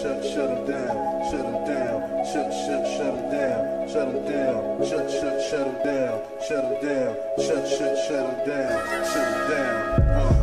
shut, shut them down, shut them down, shut, shut, shut them down, shut them down, shut, shut, shut them down, shut them down, shut, shut, shut them down,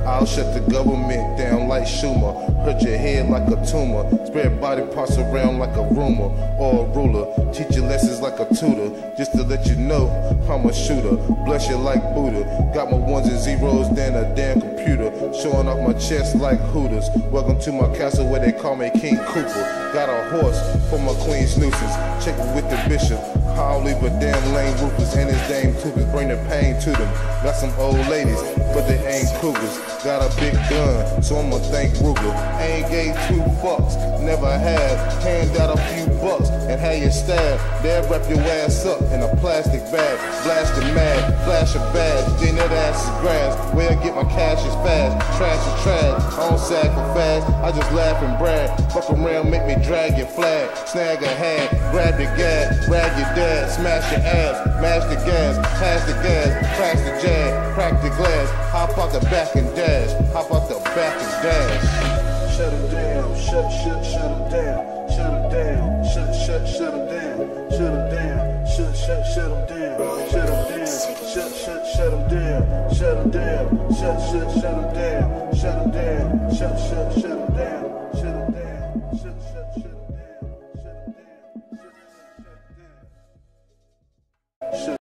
I'll shut the government down like Schumer. Hurt your head like a tumor. Spread body parts around like a rumor or a ruler. Teach you lessons like a tutor. Just to let you know I'm a shooter. Bless you like Buddha. Got my ones and zeros than a damn computer. Showing off my chest like Hooters. Welcome to my castle where they call me King Cooper. Got a horse for my queen's nuisance. Check it with the bishop. I'll leave a damn lane ruthless and his dame Tupis. Bring the pain to them. Got some old ladies, but they ain't cougars. Got a big gun, so I'ma thank Ruger. Ain't gave two fucks, never have. Hand out a few bucks and have your stab. They'll wrap your ass up in a plastic bag. Blast it mad, flash a badge, then that ass is grass. Where I get my cash is fast. Trash is trash, I don't sack for fast. I just laugh and brag. Fuck around, make me drag your flag. Snag a hat, grab the gas, grab your dad, smash your ass, mash the gas, pass the gas, crash the jazz, crack the glass, hop out the back and dash, hop out the back and dash. Shut them down, shut, shut, shut them down, shut them down, shut, shut, shut them down, shut them down, shut, shut, shut them down, shut him down. Shut, shut, shut him down. Shut him down.